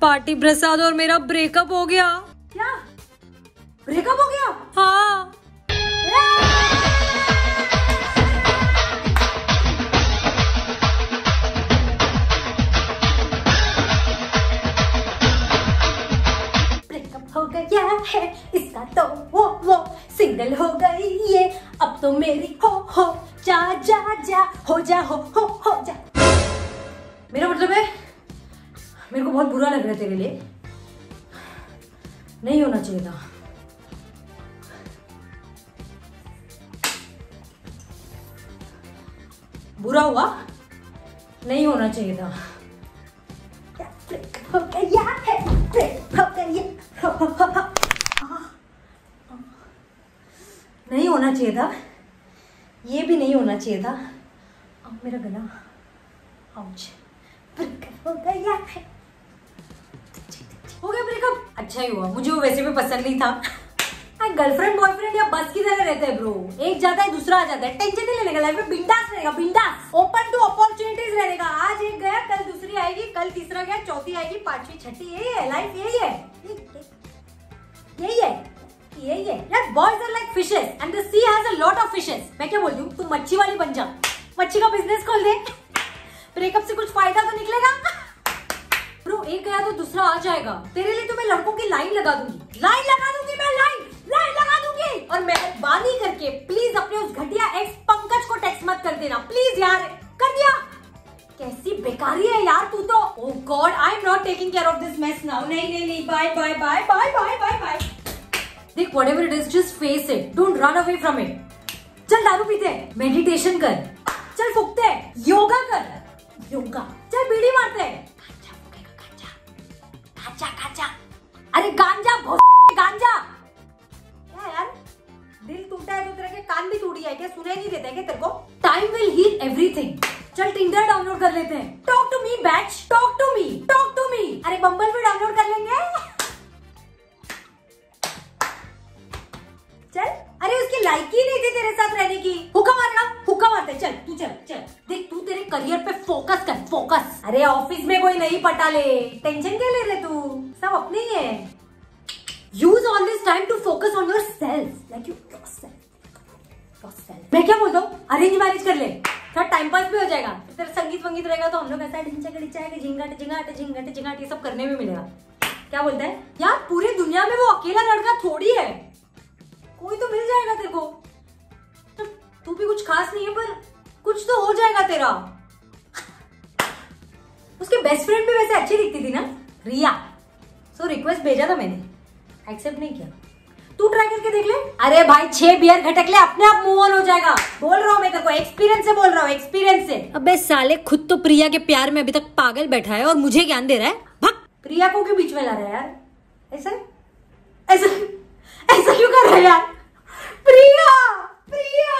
Party प्रसाद और मेरा breakup हो गया। क्या? ब्रेकअप हो गया? हाँ। ब्रेकअप हो गया है इसका तो वो वो सिंगल हो गई ये। अब तो मेरी हो हो जा जा जा हो जा हो हो हो जा। मेरा मतलब है मेरे को बहुत बुरा लग रहा है तेरे लिए। नहीं होना चाहिए था। बुरा हुआ? नहीं होना चाहिए था। नहीं होना चाहिए था। ये भी नहीं होना चाहिए था। अब मेरा गला आउच। हो गया है हो गया ब्रेकअप अच्छा ही हुआ। मुझे वो वैसे भी पसंद नहीं था। गर्लफ्रेंड बॉयफ्रेंड या बस की तरह रहते हैं ब्रो एक जाता है, दूसरा आ जाता है। टेंशन नहीं लेने का लाइफ में बिंदास रहेगा, बिंदास। ओपन टू अपॉर्चुनिटीज़ रहने का आज एक गया, कल दूसरी आएगी, कल तीसरा गया, चौथी आएगी, पांचवी, छठी। यही है लाइफ यही है। यही है। यही है। यार boys are like fishes and the sea has a lot of fishes मैं क्या बोलती हूँ? तू मच्छी वाली बन जा। मच्छी का बिज़नेस खोल दे। ब्रेकअप से कुछ फ़ायदा तो निकलेगा। ब्रो, एक गया तो दूसरा आ जाएगा। तेरे लिए तो मैं लड़कों की लाइन लगा दूँगी। लाइन लगा दूँगी मैं, लाइन लाइन लगा दूँगी। और मेहरबानी करके प्लीज़ अपने उस घटिया एक्स पंकज को टेक्स्ट मत कर देना। प्लीज़ यार, कर दिया। कैसी बेकारी है यार तू तो। ओ God I am not taking care of this mess now नहीं नहीं नहीं bye bye bye bye bye bye bye देख whatever it is just face it don't run away from it चल दारू पीते मेडिटेशन कर। चल फूकते योगा कर। योगा क्या सुनाई नहीं देता है क्या तेरे को? टाइम विल हील एवरीथिंग चल टिंडर डाउनलोड कर लेते हैं। Talk to me bitch talk to me talk to me अरे बम्बल भी डाउनलोड कर लेंगे। चल। अरे उसकी लाइक ही नहीं थी तेरे साथ रहने की। हुक्का मारना, हुक्का मारते। चल, तू चल चल। देख, तू तेरे करियर पे फोकस कर फोकस अरे ऑफ़िस में कोई नहीं पटा ले टेंशन क्या ले रहे तू? सब अपने ही है। All this time to focus on yourself like you yourself. मैं क्या बोलता हूँ? अरेंज मैरिज कर ले। थोड़ा टाइम पास भी हो जाएगा। फिर संगीत वंगीत रहेगा तो हम लोग ऐसा ढिंचा ढिंचा झिंगाट झिंगाट झिंगाट झिंगाट, ये सब करने में मिलेगा। क्या बोलता है? यार, पूरी दुनिया में वो अकेला लड़का थोड़ी है। कोई तो मिल जाएगा तेरे को। तो तू भी कुछ खास नहीं है, पर कुछ तो हो जाएगा तेरा। उसके बेस्ट फ्रेंड भी वैसे अच्छी दिखती थी ना? रिया। सो रिक्वेस्ट भेजा था मैंने। एक्सेप्ट नहीं किया। तू ट्राई करके देख ले। अरे भाई छह बियर घटक ले अपने आप मूव ऑन हो जाएगा। बोल रहा हूँ मैं तेरे को एक्सपीरियंस से बोल रहा हूँ एक्सपीरियंस से। अबे साले खुद तो प्रिया के प्यार में अभी तक पागल बैठा है और मुझे ज्ञान दे रहा है। भग। प्रिया को क्यों बीच में ला रहा है यार? ऐसा? ऐसा? ऐसा क्यों कर रहा है यार? प्रिया! प्रिया!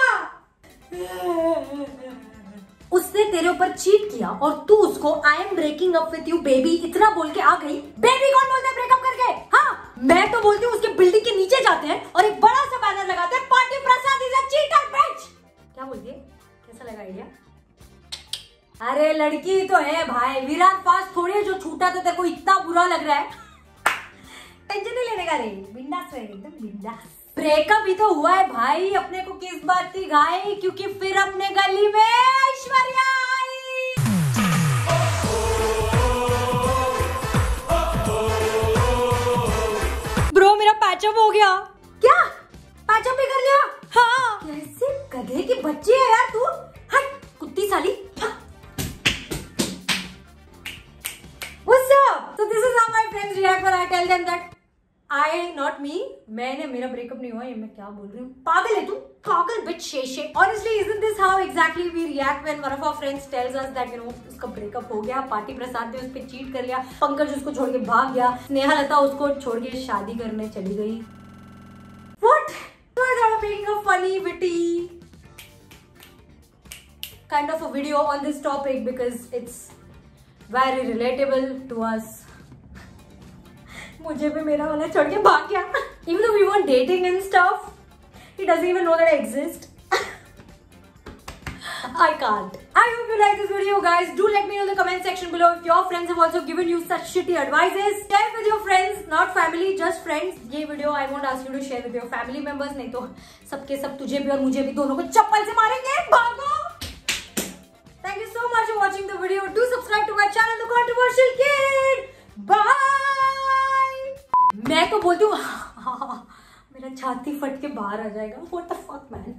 उसने तेरे ऊपर चीट किया और तू उसको I am breaking up with you baby इतना बोल के आ गई। बेबी कौन बोलता है ब्रेकअप मैं तो बोलती हूँ, उसके बिल्डिंग के नीचे जाते हैं और एक बड़ा सा बैनर लगाते हैं, party Prasad is a cheater, bitch! क्या बोलती है? कैसा लगा आइडिया अरे, लड़की तो है भाई। विराट पास थोड़ी है जो छूटा तो तेरे को इतना बुरा लग रहा है। टेंशन नहीं लेने का रे बिंदास रहे, एकदम बिंदास। ब्रेकअप ही तो हुआ है भाई। अपने को किस बात की घाई? क्योंकि फिर अपने गली में ऐश्वर्या! पैचअप हो गया क्या पैचअप भी कर लिया हाँ कैसे गधे की बच्ची है यार तू हट कुत्ती साली What's up? So this is how my friends react when I tell them that I not me मैंने, मेरा ब्रेकअप नहीं हुआ, ये मैं क्या बोल रही हूँ? पागल है तू? पागल बिच शेषे। Honestly is in this how exactly we react when one of our friends tells us that you know उसका ब्रेकअप हो गया पार्टी प्रसाद ने उस पर चीट कर लिया, पंकज उसको छोड़ के भाग गया, स्नेहा लता उसको छोड़ के शादी करने चली गई। What making a funny bitty kind of a video on this topic because it's very relatable to us मुझे भी मेरा वाला छोड़ के भाग गया even though we weren't dating and stuff he doesn't even know that I exist I can't. I hope you like this video, guys. Do let me know in the comment section below if your friends have also given you such shitty advices. Share with your friends, not family, just friends. ये video I won't ask you to share with your family members. नहीं तो सबके सब तुझे भी और मुझे भी दोनों को चप्पल से मारेंगे भागो Thank you so much for watching the video. Do subscribe to my channel, The Controversial Kid. छाती फट के बाहर आ जाएगा। What the fuck man